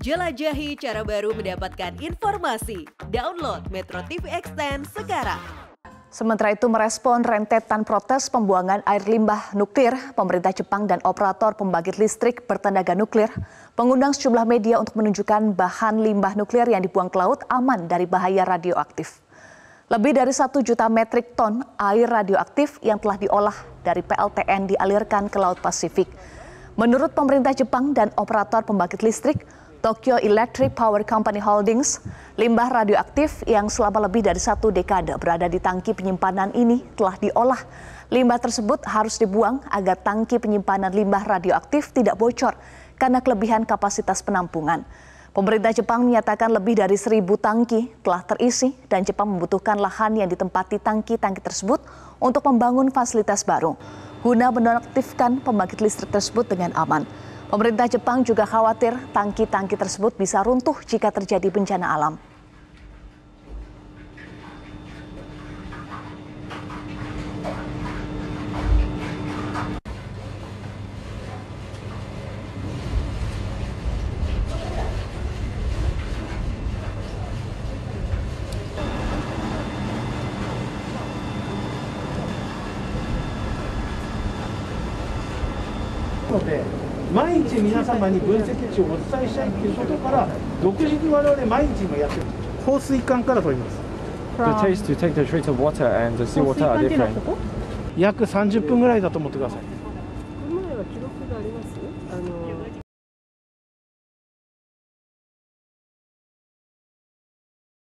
Jelajahi cara baru mendapatkan informasi. Download Metro TV Extend sekarang. Sementara itu merespon rentetan protes pembuangan air limbah nuklir, pemerintah Jepang dan operator pembangkit listrik bertenaga nuklir mengundang sejumlah media untuk menunjukkan bahan limbah nuklir yang dibuang ke laut aman dari bahaya radioaktif. Lebih dari satu juta metrik ton air radioaktif yang telah diolah dari PLTN dialirkan ke Laut Pasifik. Menurut pemerintah Jepang dan operator pembangkit listrik, Tokyo Electric Power Company Holdings, limbah radioaktif yang selama lebih dari satu dekade berada di tangki penyimpanan ini telah diolah. Limbah tersebut harus dibuang agar tangki penyimpanan limbah radioaktif tidak bocor karena kelebihan kapasitas penampungan. Pemerintah Jepang menyatakan lebih dari seribu tangki telah terisi dan Jepang membutuhkan lahan yang ditempati tangki-tangki tersebut untuk membangun fasilitas baru guna menonaktifkan pembangkit listrik tersebut dengan aman. Pemerintah Jepang juga khawatir tangki-tangki tersebut bisa runtuh jika terjadi bencana alam. ので毎日皆様に分析値をお伝えしたいっていうことから独自に我々毎日今やってる。放水管から取ります。The taste to take the treated water and the seawater are different. 約30分ぐらいだと思ってください。